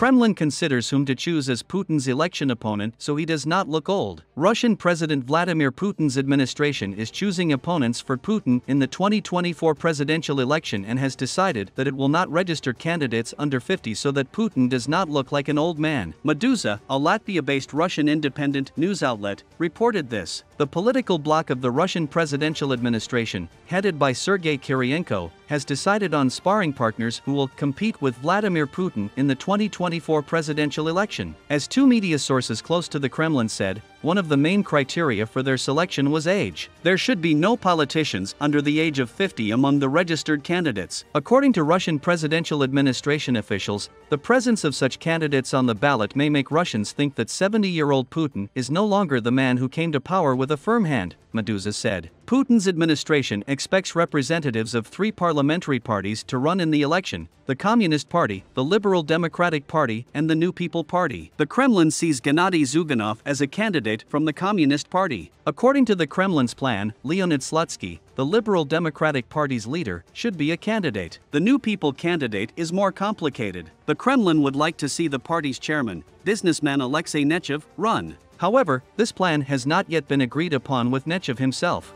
Kremlin considers whom to choose as Putin's election opponent so he does not look old. Russian President Vladimir Putin's administration is choosing opponents for Putin in the 2024 presidential election and has decided that it will not register candidates under 50 so that Putin does not look like an old man. Meduza, a Latvia based Russian independent news outlet, reported this. The political bloc of the Russian presidential administration, headed by Sergei Kirienko, has decided on sparring partners who will compete with Vladimir Putin in the 2024 presidential election. As two media sources close to the Kremlin said, one of the main criteria for their selection was age. There should be no politicians under the age of 50 among the registered candidates. According to Russian presidential administration officials, the presence of such candidates on the ballot may make Russians think that 70 year old Putin is no longer the man who came to power with a firm hand, Meduza said. Putin's administration expects representatives of three parliamentary parties to run in the election the Communist Party, the Liberal Democratic Party, and the New People Party. The Kremlin sees Gennady Zyuganov as a candidate from the Communist Party. According to the Kremlin's plan, Leonid Slutsky, the Liberal Democratic Party's leader, should be a candidate. The New People candidate is more complicated. The Kremlin would like to see the party's chairman, businessman Alexei Nechayev, run. However, this plan has not yet been agreed upon with Nechayev himself.